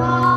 Bye.